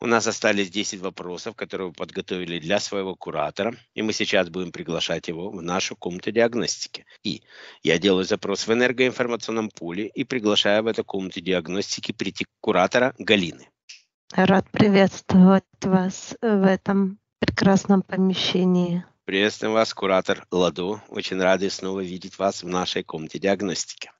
У нас остались 10 вопросов, которые вы подготовили для своего куратора, и мы сейчас будем приглашать его в нашу комнату диагностики. И я делаю запрос в энергоинформационном пуле и приглашаю в эту комнату диагностики прийти куратора Галины. Рад приветствовать вас в этом прекрасном помещении. Приветствуем вас, куратор Ладо. Очень рады снова видеть вас в нашей комнате диагностики.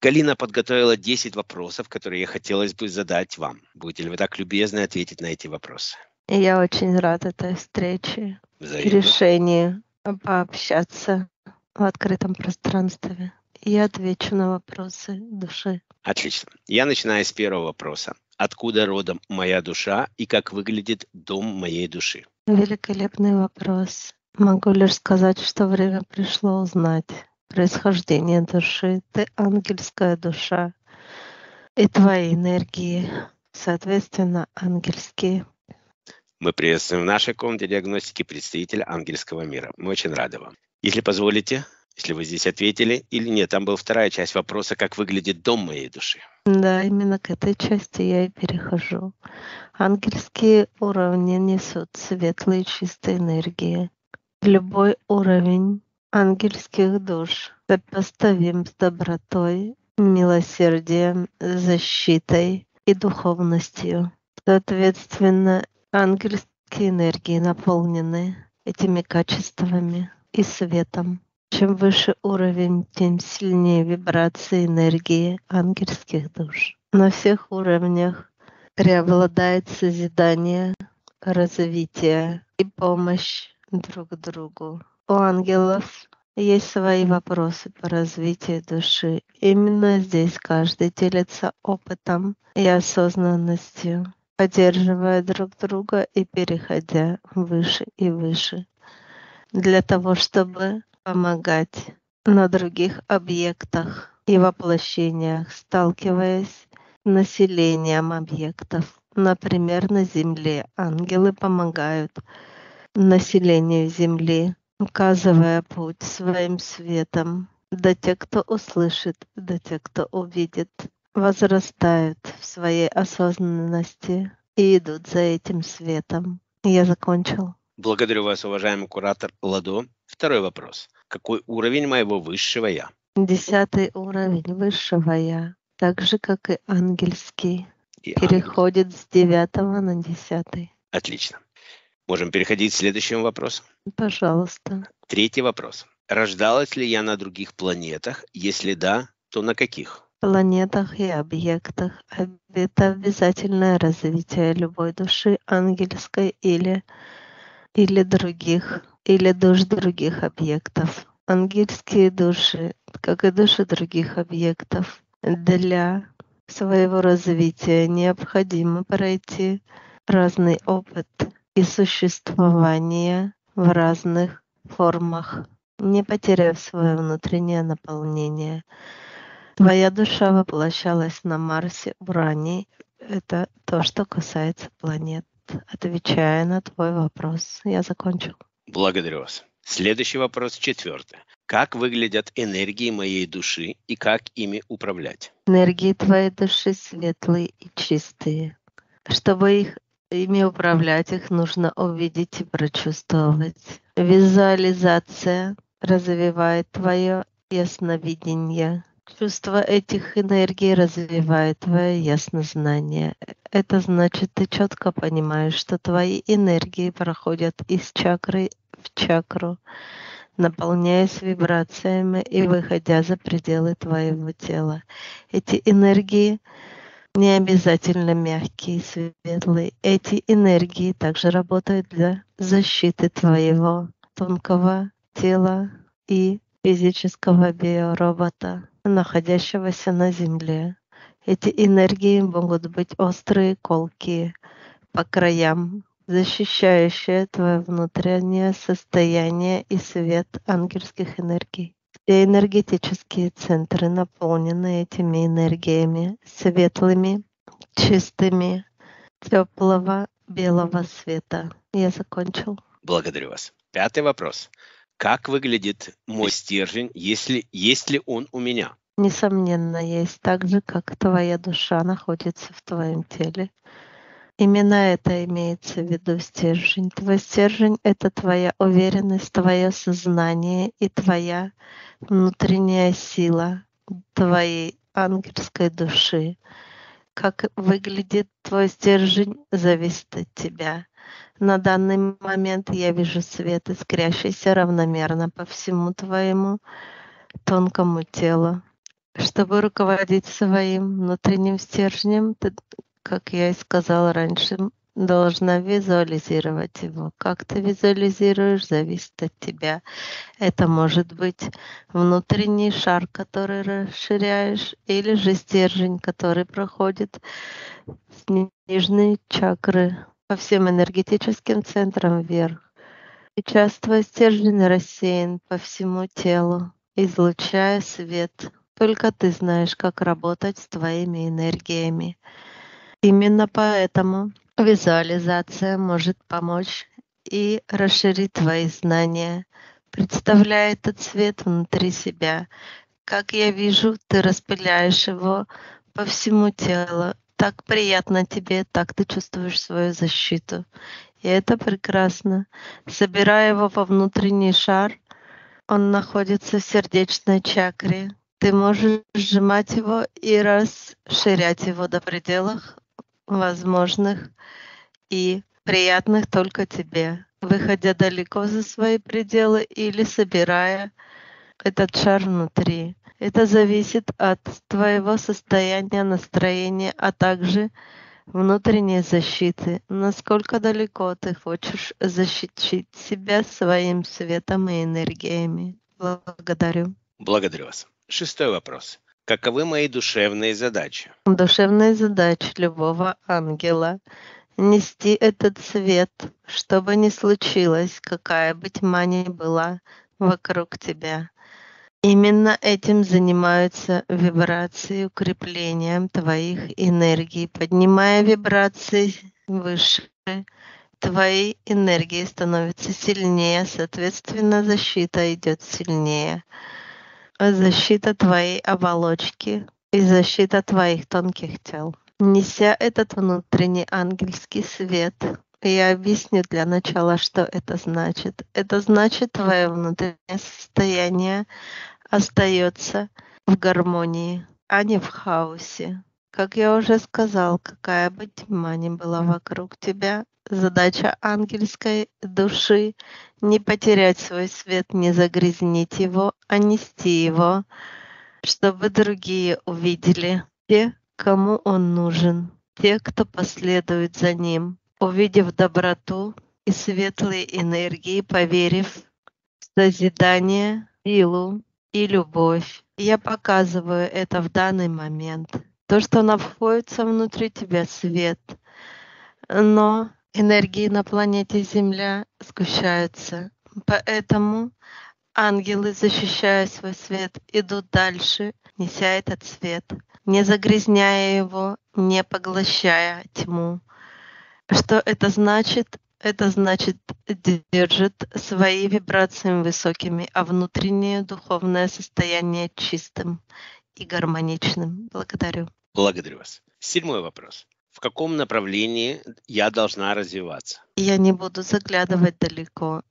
Галина подготовила 10 вопросов, которые хотелось бы задать вам. Будете ли вы так любезны ответить на эти вопросы? Я очень рад этой встрече Взаимно. решению пообщаться в открытом пространстве. Я отвечу на вопросы души. Отлично. Я начинаю с первого вопроса. Откуда родом моя душа и как выглядит дом моей души? Великолепный вопрос. Могу лишь сказать, что время пришло узнать происхождение души, ты ангельская душа, и твои энергии, соответственно, ангельские. Мы приветствуем в нашей комнате диагностики представителя ангельского мира. Мы очень рады вам. Если позволите, если вы здесь ответили или нет, там была вторая часть вопроса, как выглядит дом моей души. Да, именно к этой части я и перехожу. Ангельские уровни несут светлые чистые энергии. Любой уровень ангельских душ сопоставим с добротой, милосердием, защитой и духовностью. Соответственно, ангельские энергии наполнены этими качествами и светом. Чем выше уровень, тем сильнее вибрации энергии ангельских душ. На всех уровнях преобладает созидание, развитие и помощь друг другу у ангелов есть свои вопросы по развитию души. Именно здесь каждый делится опытом и осознанностью, поддерживая друг друга и переходя выше и выше, для того, чтобы помогать на других объектах и воплощениях, сталкиваясь с населением объектов. Например, на Земле ангелы помогают населению Земли указывая путь своим светом, да те, кто услышит, да те, кто увидит, возрастают в своей осознанности и идут за этим светом. Я закончил. Благодарю вас, уважаемый куратор Ладо. Второй вопрос. Какой уровень моего высшего Я? Десятый уровень высшего Я, так же, как и ангельский, и переходит ангел. с девятого на десятый. Отлично. Можем переходить к следующему вопросу. Пожалуйста. Третий вопрос. Рождалась ли я на других планетах? Если да, то на каких? Планетах и объектах. Это обязательное развитие любой души, ангельской или, или других, или душ других объектов. Ангельские души, как и души других объектов, для своего развития необходимо пройти разный опыт и существование в разных формах, не потеряв свое внутреннее наполнение. Твоя душа воплощалась на Марсе, Уране. Это то, что касается планет. Отвечая на твой вопрос, я закончил. Благодарю вас. Следующий вопрос, четвертый. Как выглядят энергии моей души и как ими управлять? Энергии твоей души светлые и чистые. Чтобы их ими управлять их нужно увидеть и прочувствовать. Визуализация развивает твое ясновидение. Чувство этих энергий развивает твое яснознание. Это значит, ты четко понимаешь, что твои энергии проходят из чакры в чакру, наполняясь вибрациями и выходя за пределы твоего тела. Эти энергии не обязательно мягкие, светлые. Эти энергии также работают для защиты твоего тонкого тела и физического биоробота, находящегося на Земле. Эти энергии могут быть острые, колкие, по краям, защищающие твое внутреннее состояние и свет ангельских энергий. Все энергетические центры наполнены этими энергиями, светлыми, чистыми, теплого белого света. Я закончил. Благодарю вас. Пятый вопрос. Как выглядит мой стержень, если есть ли он у меня? Несомненно, есть. Так же, как твоя душа находится в твоем теле. Именно это имеется в виду стержень. Твой стержень — это твоя уверенность, твое сознание и твоя внутренняя сила твоей ангельской души. Как выглядит твой стержень, зависит от тебя. На данный момент я вижу свет, искрящийся равномерно по всему твоему тонкому телу. Чтобы руководить своим внутренним стержнем, ты, как я и сказала раньше, должна визуализировать его. Как ты визуализируешь, зависит от тебя. Это может быть внутренний шар, который расширяешь, или же стержень, который проходит с нижней чакры по всем энергетическим центрам вверх. Сейчас твой стержень рассеян по всему телу, излучая свет. Только ты знаешь, как работать с твоими энергиями. Именно поэтому визуализация может помочь и расширить твои знания, представляя этот свет внутри себя. Как я вижу, ты распыляешь его по всему телу, так приятно тебе, так ты чувствуешь свою защиту. И это прекрасно. Собирая его во внутренний шар, он находится в сердечной чакре. Ты можешь сжимать его и расширять его до пределов возможных и приятных только тебе, выходя далеко за свои пределы или собирая этот шар внутри. Это зависит от твоего состояния, настроения, а также внутренней защиты. Насколько далеко ты хочешь защитить себя своим светом и энергиями. Благодарю. Благодарю вас. Шестой вопрос. Каковы мои душевные задачи? Душевная задача любого ангела — нести этот свет, что бы ни случилось, какая бы тьма ни была вокруг тебя. Именно этим занимаются вибрации, укреплением твоих энергий. Поднимая вибрации выше, твои энергии становятся сильнее, соответственно, защита идет сильнее. Защита твоей оболочки и защита твоих тонких тел. Неся этот внутренний ангельский свет, я объясню для начала, что это значит. Это значит, твое внутреннее состояние остается в гармонии, а не в хаосе. Как я уже сказал, какая бы тьма ни была вокруг тебя, задача ангельской души — не потерять свой свет, не загрязнить его, а нести его, чтобы другие увидели те, кому он нужен, те, кто последует за ним, увидев доброту и светлые энергии, поверив в созидание, силу и любовь. Я показываю это в данный момент. То, что находится внутри тебя, свет. Но энергии на планете Земля сгущаются. Поэтому ангелы, защищая свой свет, идут дальше, неся этот свет, не загрязняя его, не поглощая тьму. Что это значит? Это значит, держит свои вибрации высокими, а внутреннее духовное состояние чистым и гармоничным. Благодарю. Благодарю вас. Седьмой вопрос. В каком направлении я должна развиваться? Я не буду заглядывать далеко.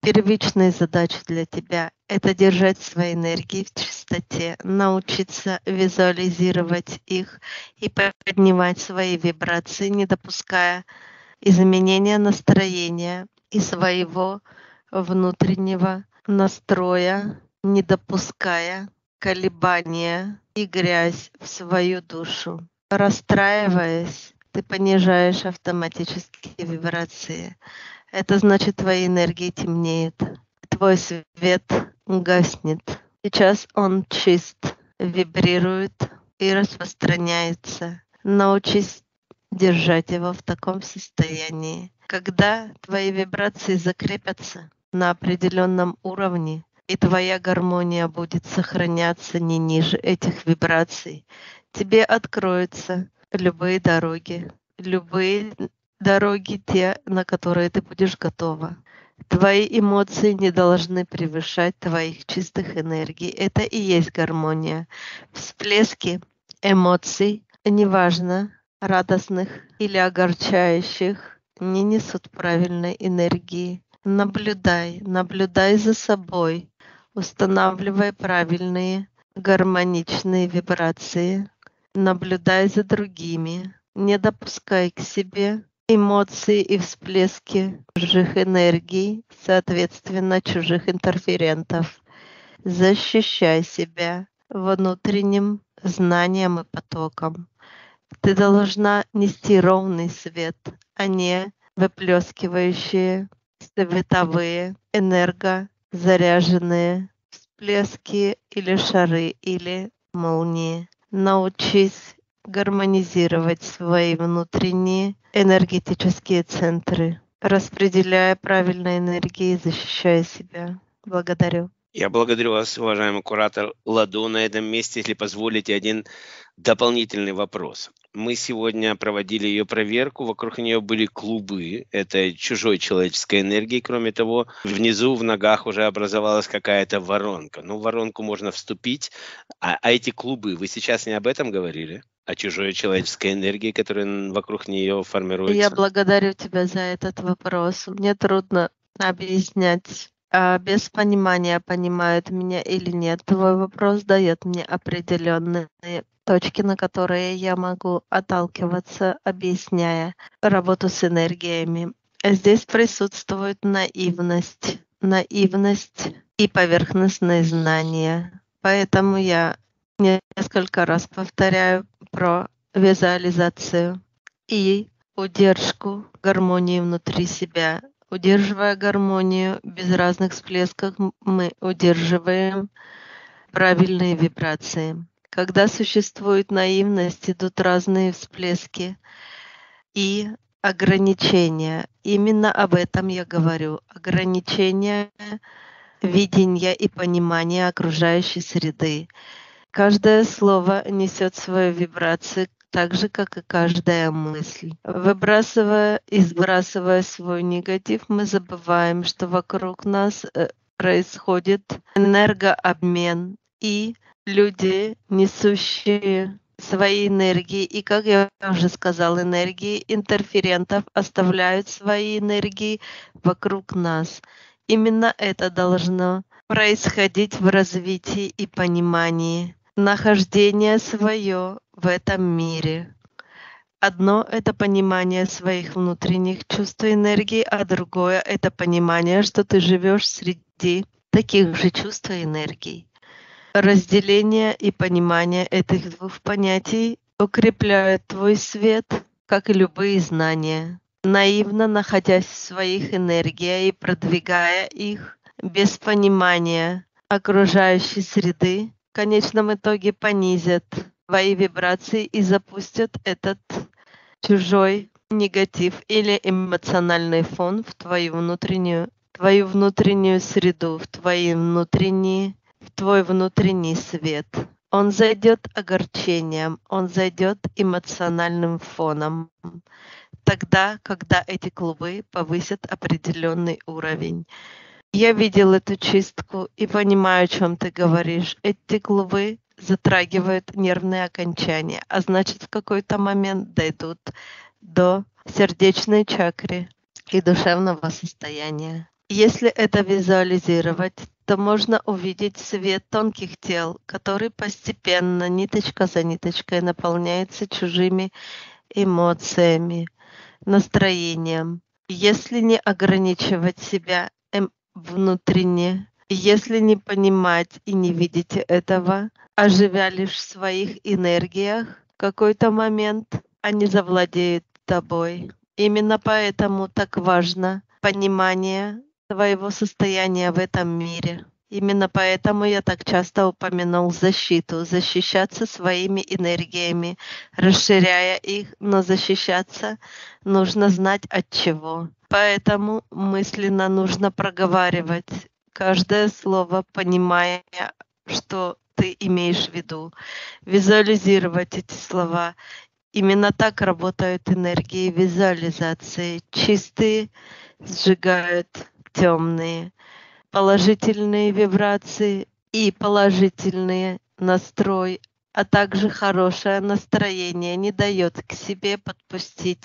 Первичная задача для тебя — это держать свои энергии в чистоте, научиться визуализировать их и поднимать свои вибрации, не допуская изменения настроения и своего внутреннего настроя, не допуская колебания и грязь в свою душу. Расстраиваясь, ты понижаешь автоматически вибрации. Это значит, твои энергии темнеют, твой свет гаснет. Сейчас он чист, вибрирует и распространяется. Научись держать его в таком состоянии. Когда твои вибрации закрепятся на определенном уровне, и твоя гармония будет сохраняться не ниже этих вибраций, тебе откроются любые дороги, любые дороги те, на которые ты будешь готова. Твои эмоции не должны превышать твоих чистых энергий. Это и есть гармония. Всплески эмоций, неважно, радостных или огорчающих не несут правильной энергии. Наблюдай, наблюдай за собой, устанавливай правильные гармоничные вибрации, наблюдай за другими, не допускай к себе эмоции и всплески чужих энергий, соответственно, чужих интерферентов. Защищай себя внутренним знанием и потоком. Ты должна нести ровный свет, а не выплескивающие световые энергозаряженные всплески или шары или молнии. Научись гармонизировать свои внутренние энергетические центры, распределяя правильно энергии, защищая себя. Благодарю. Я благодарю вас, уважаемый куратор Ладу. На этом месте, если позволите, один дополнительный вопрос. Мы сегодня проводили ее проверку, вокруг нее были клубы это чужой человеческой энергии. Кроме того, внизу в ногах уже образовалась какая-то воронка. Ну, воронку можно вступить, а, а эти клубы, вы сейчас не об этом говорили? О чужой человеческой энергии, которая вокруг нее формируется? Я благодарю тебя за этот вопрос. Мне трудно объяснять а без понимания, понимают меня или нет. Твой вопрос дает мне определенные точки, на которые я могу отталкиваться, объясняя работу с энергиями. Здесь присутствует наивность, наивность и поверхностные знания. Поэтому я несколько раз повторяю про визуализацию и удержку гармонии внутри себя. Удерживая гармонию без разных всплесков, мы удерживаем правильные вибрации. Когда существует наивность, идут разные всплески и ограничения. Именно об этом я говорю. Ограничения видения и понимания окружающей среды. Каждое слово несет свою вибрацию, так же, как и каждая мысль. Выбрасывая и сбрасывая свой негатив, мы забываем, что вокруг нас э, происходит энергообмен и люди, несущие свои энергии, и, как я уже сказал, энергии интерферентов оставляют свои энергии вокруг нас. Именно это должно происходить в развитии и понимании. Нахождение свое в этом мире. Одно — это понимание своих внутренних чувств и энергии, а другое — это понимание, что ты живешь среди таких же чувств и энергий. Разделение и понимание этих двух понятий укрепляют твой свет, как и любые знания. Наивно находясь в своих энергиях и продвигая их без понимания окружающей среды, в конечном итоге понизят твои вибрации и запустят этот чужой негатив или эмоциональный фон в твою внутреннюю, твою внутреннюю среду, в твои внутренние в твой внутренний свет. Он зайдет огорчением, он зайдет эмоциональным фоном. Тогда, когда эти клубы повысят определенный уровень. Я видел эту чистку и понимаю, о чем ты говоришь. Эти клубы затрагивают нервные окончания, а значит в какой-то момент дойдут до сердечной чакры и душевного состояния. Если это визуализировать, то можно увидеть свет тонких тел, который постепенно, ниточка за ниточкой, наполняется чужими эмоциями, настроением. Если не ограничивать себя эм, внутренне, если не понимать и не видеть этого, а живя лишь в своих энергиях, в какой-то момент они завладеют тобой. Именно поэтому так важно понимание твоего состояния в этом мире. Именно поэтому я так часто упомянул защиту, защищаться своими энергиями, расширяя их, но защищаться нужно знать от чего. Поэтому мысленно нужно проговаривать каждое слово, понимая, что ты имеешь в виду, визуализировать эти слова. Именно так работают энергии визуализации. Чистые сжигают темные, положительные вибрации и положительные настрой а также хорошее настроение не дает к себе подпустить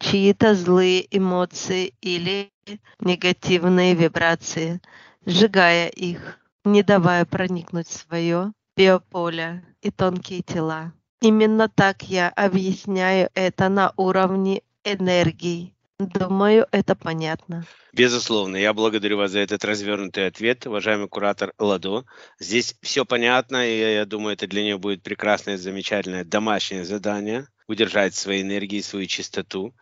чьи-то злые эмоции или негативные вибрации, сжигая их, не давая проникнуть в свое биополе и тонкие тела. Именно так я объясняю это на уровне энергии. Думаю, это понятно. Безусловно, я благодарю вас за этот развернутый ответ, уважаемый куратор Ладо. Здесь все понятно, и я думаю, это для нее будет прекрасное, замечательное домашнее задание удержать свои энергии, свою чистоту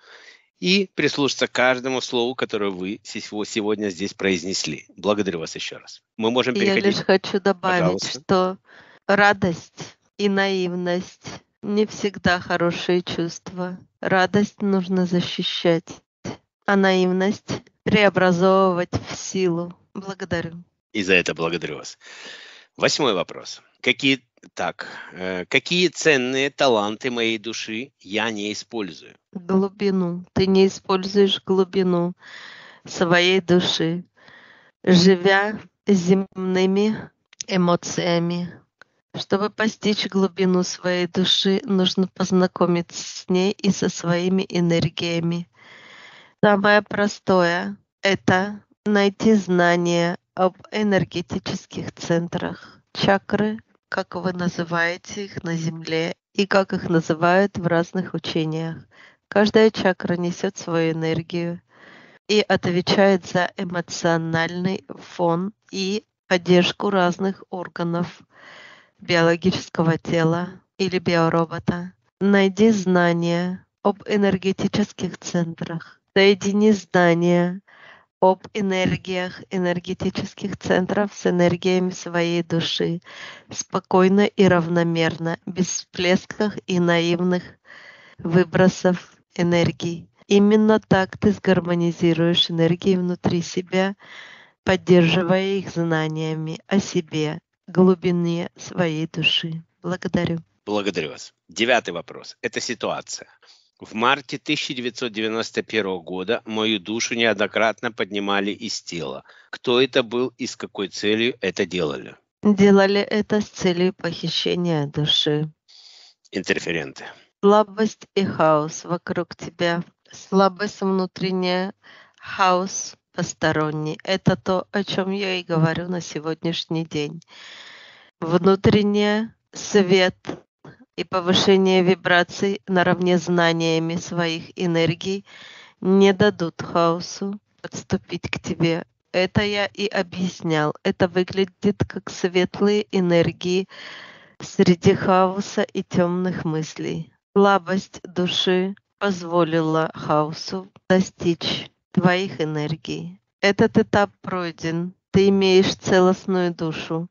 и прислушаться к каждому слову, которое вы сегодня здесь произнесли. Благодарю вас еще раз. Мы можем переходить. Я лишь хочу добавить, Пожалуйста. что радость и наивность не всегда хорошие чувства. Радость нужно защищать, а наивность преобразовывать в силу. Благодарю. И за это благодарю вас. Восьмой вопрос. Какие так, э, какие ценные таланты моей души я не использую? Глубину. Ты не используешь глубину своей души, живя земными эмоциями. Чтобы постичь глубину своей души, нужно познакомиться с ней и со своими энергиями. Самое простое — это найти знания об энергетических центрах, чакры, как вы называете их на Земле и как их называют в разных учениях. Каждая чакра несет свою энергию и отвечает за эмоциональный фон и поддержку разных органов биологического тела или биоробота. Найди знания об энергетических центрах. Соедини знания об энергиях энергетических центров с энергиями своей души, спокойно и равномерно, без всплесков и наивных выбросов энергии. Именно так ты сгармонизируешь энергии внутри себя, поддерживая их знаниями о себе, глубине своей души. Благодарю. Благодарю вас. Девятый вопрос. Это ситуация. В марте 1991 года мою душу неоднократно поднимали из тела. Кто это был и с какой целью это делали? Делали это с целью похищения души. Интерференты. Слабость и хаос вокруг тебя. Слабость внутренняя, хаос посторонний. Это то, о чем я и говорю на сегодняшний день. Внутренняя свет и повышение вибраций наравне с знаниями своих энергий не дадут хаосу подступить к тебе. Это я и объяснял. Это выглядит как светлые энергии среди хаоса и темных мыслей. Слабость души позволила хаосу достичь твоих энергий. Этот этап пройден. Ты имеешь целостную душу,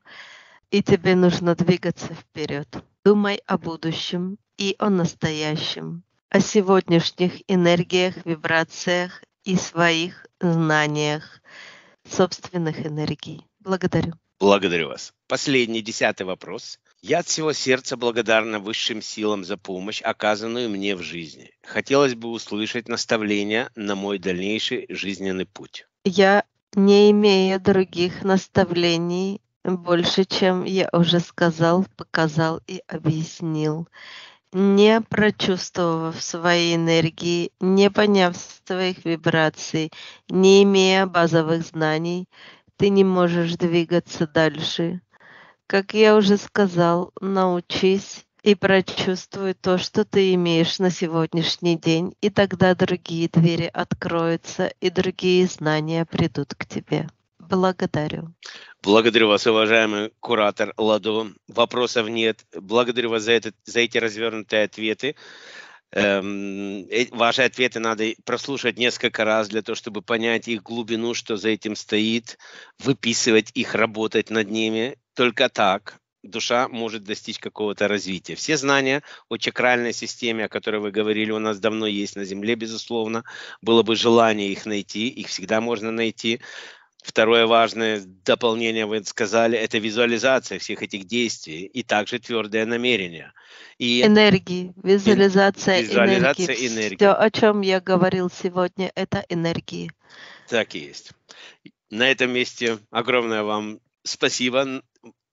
и тебе нужно двигаться вперед. Думай о будущем и о настоящем, о сегодняшних энергиях, вибрациях и своих знаниях собственных энергий. Благодарю. Благодарю вас. Последний, десятый вопрос. Я от всего сердца благодарна высшим силам за помощь, оказанную мне в жизни. Хотелось бы услышать наставления на мой дальнейший жизненный путь. Я не имею других наставлений больше, чем я уже сказал, показал и объяснил. Не прочувствовав свои энергии, не поняв своих вибраций, не имея базовых знаний, ты не можешь двигаться дальше. Как я уже сказал, научись и прочувствуй то, что ты имеешь на сегодняшний день, и тогда другие двери откроются, и другие знания придут к тебе. Благодарю. Благодарю вас, уважаемый куратор Ладо. Вопросов нет. Благодарю вас за, этот, за эти развернутые ответы. Эм, э, ваши ответы надо прослушать несколько раз для того, чтобы понять их глубину, что за этим стоит, выписывать их, работать над ними. Только так душа может достичь какого-то развития. Все знания о чакральной системе, о которой вы говорили, у нас давно есть на Земле, безусловно. Было бы желание их найти, их всегда можно найти. Второе важное дополнение, вы сказали, это визуализация всех этих действий и также твердое намерение. И энергии, визуализация, визуализация энергии. энергии. Все, о чем я говорил сегодня, это энергии. Так и есть. На этом месте огромное вам спасибо.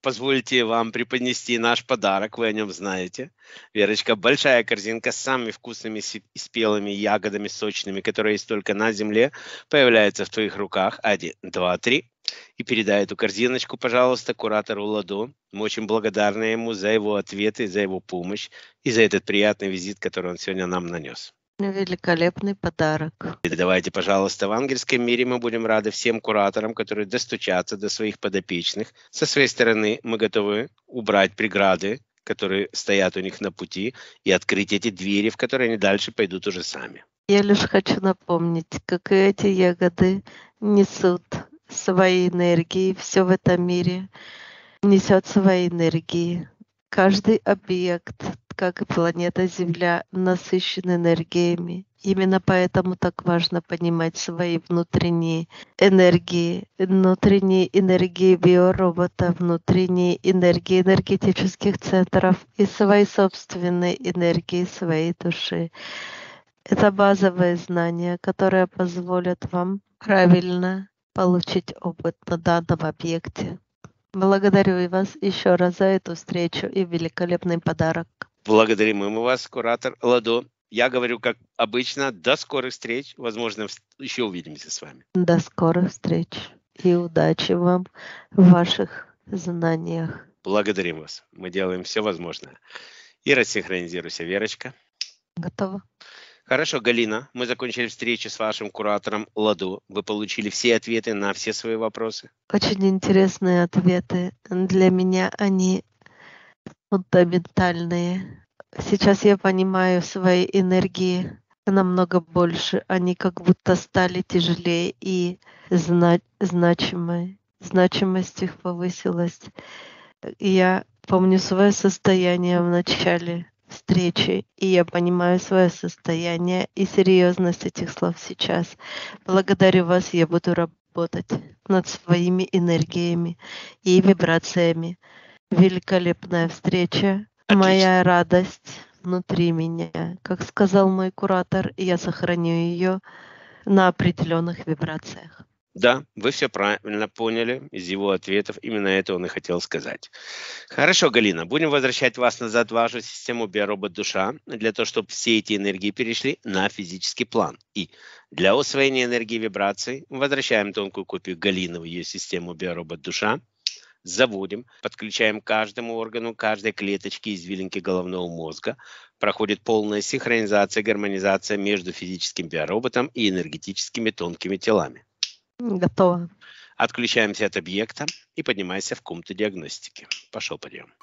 Позвольте вам преподнести наш подарок, вы о нем знаете. Верочка, большая корзинка с самыми вкусными и спелыми ягодами сочными, которые есть только на земле, появляется в твоих руках. Один, два, три. И передай эту корзиночку, пожалуйста, куратору Ладо. Мы очень благодарны ему за его ответы, за его помощь и за этот приятный визит, который он сегодня нам нанес. Великолепный подарок. И давайте, пожалуйста, в ангельском мире мы будем рады всем кураторам, которые достучатся до своих подопечных. Со своей стороны мы готовы убрать преграды, которые стоят у них на пути, и открыть эти двери, в которые они дальше пойдут уже сами. Я лишь хочу напомнить, как и эти ягоды несут свои энергии, все в этом мире несет свои энергии. Каждый объект, как и планета Земля, насыщен энергиями. Именно поэтому так важно понимать свои внутренние энергии, внутренние энергии биоробота, внутренние энергии энергетических центров и свои собственные энергии своей души. Это базовые знания, которые позволят вам правильно получить опыт на данном объекте. Благодарю вас еще раз за эту встречу и великолепный подарок. Благодарим мы вас, куратор Ладо. Я говорю, как обычно, до скорых встреч. Возможно, еще увидимся с вами. До скорых встреч и удачи вам в ваших знаниях. Благодарим вас. Мы делаем все возможное. И рассинхронизируйся, Верочка. Готово. Хорошо, Галина, мы закончили встречу с вашим куратором Ладу. Вы получили все ответы на все свои вопросы? Очень интересные ответы. Для меня они фундаментальные. Сейчас я понимаю свои энергии намного больше. Они как будто стали тяжелее и зна- значимые. Значимость их повысилась. Я помню свое состояние в начале встречи, и я понимаю свое состояние и серьезность этих слов сейчас. Благодарю вас, я буду работать над своими энергиями и вибрациями великолепная встреча, Отлично. моя радость внутри меня. Как сказал мой куратор, я сохраню ее на определенных вибрациях. Да, вы все правильно поняли из его ответов. Именно это он и хотел сказать. Хорошо, Галина, будем возвращать вас назад в вашу систему биоробот-душа для того, чтобы все эти энергии перешли на физический план. И для усвоения энергии вибраций возвращаем тонкую копию Галины в ее систему биоробот-душа заводим, подключаем каждому органу, каждой клеточке извилинки головного мозга, проходит полная синхронизация, гармонизация между физическим биороботом и энергетическими тонкими телами. Готово. Отключаемся от объекта и поднимайся в комнату диагностики. Пошел подъем.